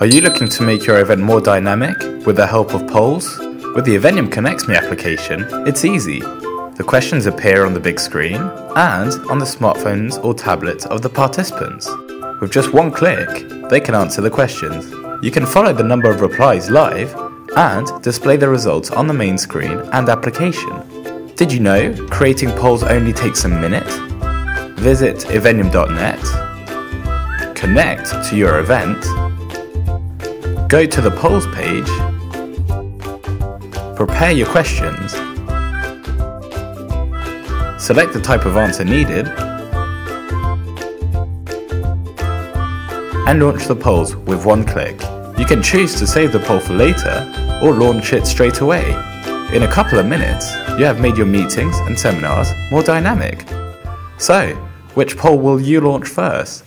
Are you looking to make your event more dynamic with the help of polls? With the Evenium ConnexMe application, it's easy. The questions appear on the big screen and on the smartphones or tablets of the participants. With just one click, they can answer the questions. You can follow the number of replies live and display the results on the main screen and application. Did you know creating polls only takes a minute? Visit evenium.net, connect to your event, go to the polls page, prepare your questions, select the type of answer needed, and launch the polls with one click. You can choose to save the poll for later or launch it straight away. In a couple of minutes, you have made your meetings and seminars more dynamic. So, which poll will you launch first?